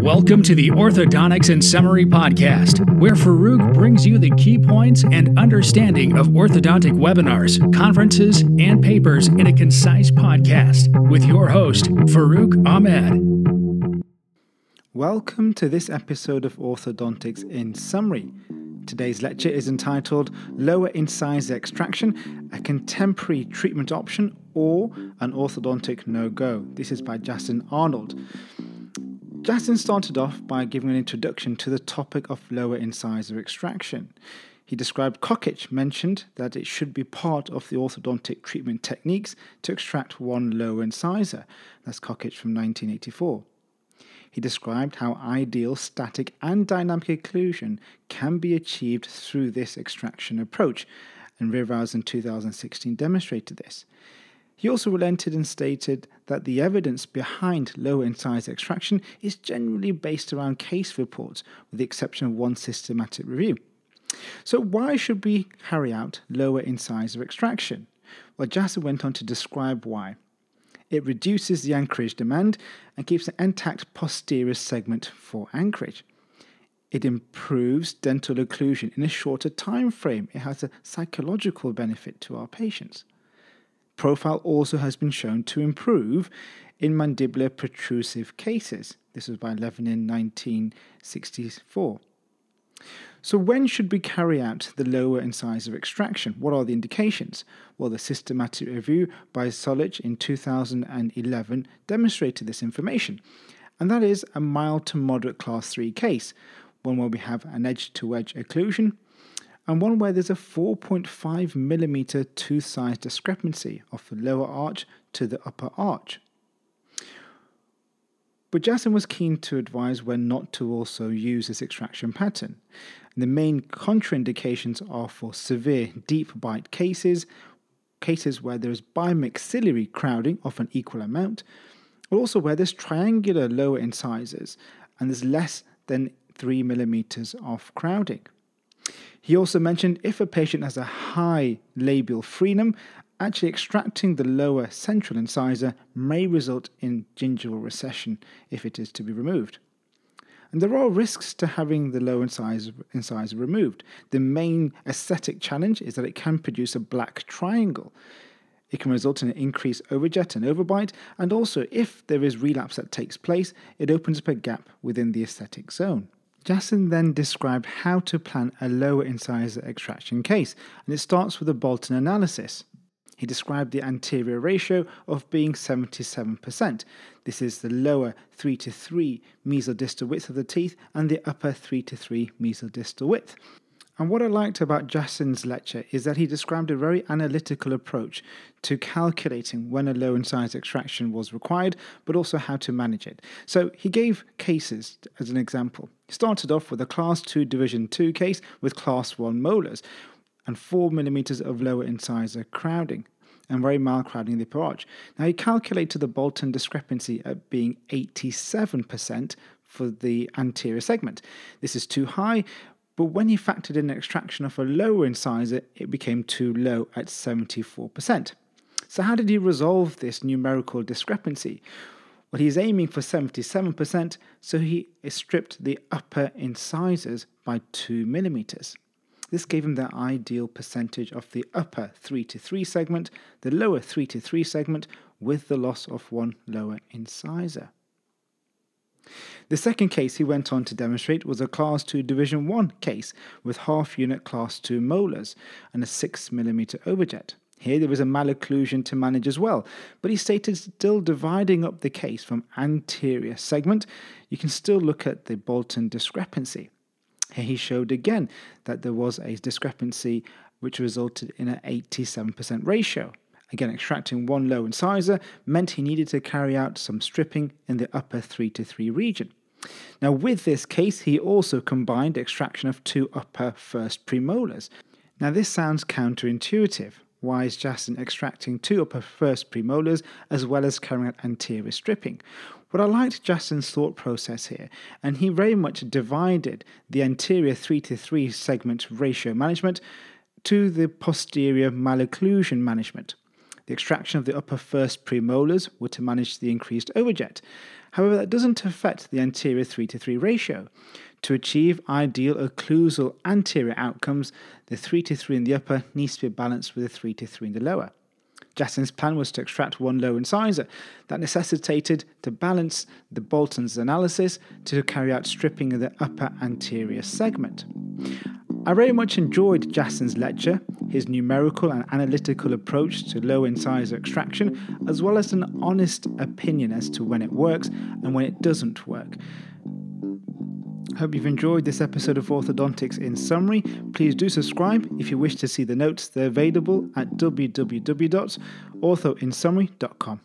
Welcome to the Orthodontics in Summary podcast, where Farooq brings you the key points and understanding of orthodontic webinars, conferences, and papers in a concise podcast with your host, Farooq Ahmed. Welcome to this episode of Orthodontics in Summary. Today's lecture is entitled Lower Incisor Extraction, a Contemporary Treatment Option or an Orthodontic No Go. This is by Justin Arnold. Justin started off by giving an introduction to the topic of lower incisor extraction. He described Kokich mentioned that it should be part of the orthodontic treatment techniques to extract one lower incisor. That's Kokich from 1984. He described how ideal static and dynamic occlusion can be achieved through this extraction approach, and Rivas in 2016 demonstrated this. He also relented and stated that the evidence behind lower incisor extraction is generally based around case reports, with the exception of one systematic review. So, why should we carry out lower incisor extraction? Well, Jassin went on to describe why. It reduces the anchorage demand and keeps an intact posterior segment for anchorage. It improves dental occlusion in a shorter time frame. It has a psychological benefit to our patients. Profile also has been shown to improve in mandibular protrusive cases. This was by Levin in 1964. So, when should we carry out the lower incisor extraction? What are the indications? Well, the systematic review by Zhylich in 2011 demonstrated this information, and that is a mild to moderate class 3 case, one where we have an edge to edge occlusion, and one where there's a 4.5 millimeter tooth size discrepancy of the lower arch to the upper arch. But Jason was keen to advise when not to also use this extraction pattern. And the main contraindications are for severe deep bite cases, cases where there is bimaxillary crowding of an equal amount, but also where there's triangular lower incisors and there's less than 3 millimeters of crowding. He also mentioned if a patient has a high labial frenum, actually extracting the lower central incisor may result in gingival recession if it is to be removed. And there are risks to having the lower incisor, incisor removed. The main aesthetic challenge is that it can produce a black triangle. It can result in an increased overjet and overbite, and also, if there is relapse that takes place, it opens up a gap within the aesthetic zone. Jason then described how to plan a lower incisor extraction case, and it starts with a Bolton analysis. He described the anterior ratio of being 77%. This is the lower 3 to 3 mesodistal width of the teeth and the upper 3 to 3 mesodistal width. And what I liked about Jason's lecture is that he described a very analytical approach to calculating when a low incisor extraction was required, but also how to manage it. So he gave cases as an example. He started off with a class 2 division 2 case with class 1 molars and 4 millimeters of lower incisor crowding and very mild crowding in the upper arch. Now he calculated the Bolton discrepancy at being 87% for the anterior segment. This is too high, but when he factored in extraction of a lower incisor, it became too low at 74%. So, how did he resolve this numerical discrepancy? Well, he's aiming for 77%, so he stripped the upper incisors by 2 millimeters. This gave him the ideal percentage of the upper 3 to 3 segment, the lower 3 to 3 segment, with the loss of one lower incisor. The second case he went on to demonstrate was a Class 2 Division 1 case with half unit Class 2 molars and a 6mm overjet. Here there was a malocclusion to manage as well, but he stated still dividing up the case from anterior segment, you can still look at the Bolton discrepancy. He showed again that there was a discrepancy which resulted in an 87% ratio. Again, extracting one low incisor meant he needed to carry out some stripping in the upper 3 to 3 region. Now, with this case, he also combined extraction of two upper first premolars. Now, this sounds counterintuitive. Why is Jason extracting two upper first premolars as well as carrying out anterior stripping? But I liked Jason's thought process here, and he very much divided the anterior 3 to 3 segment ratio management to the posterior malocclusion management. The extraction of the upper first premolars were to manage the increased overjet. However, that doesn't affect the anterior 3 to 3 ratio. To achieve ideal occlusal anterior outcomes, the 3 to 3 in the upper needs to be balanced with a 3 to 3 in the lower. Jackson's plan was to extract one low incisor. That necessitated to balance the Bolton's analysis to carry out stripping of the upper anterior segment. I very much enjoyed Jackson's lecture, his numerical and analytical approach to low incisor extraction, as well as an honest opinion as to when it works and when it doesn't work. Hope you've enjoyed this episode of Orthodontics in summary. Please do subscribe if you wish to see the notes. They're available at www.orthoinsummary.com.